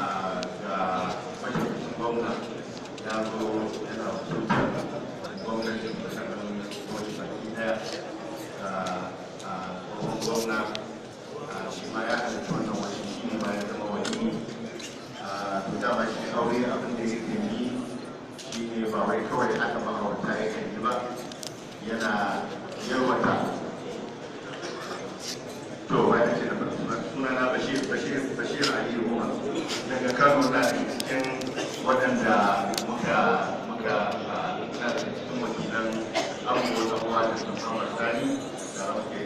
ga mataimakin gwamna ya zo yana wakiltar gwamnatin mutanen wani baki ɗaya ga tsohon gwamna shi ma ya halitta wannan wani shi ne ma zama wani to dama shi aure abin da yake yi shi ne ba wai kawai haka ma'aurata ya kan yi ba yana yarwata to wani gidan abubuwan da kuma da sun kama tsari da muke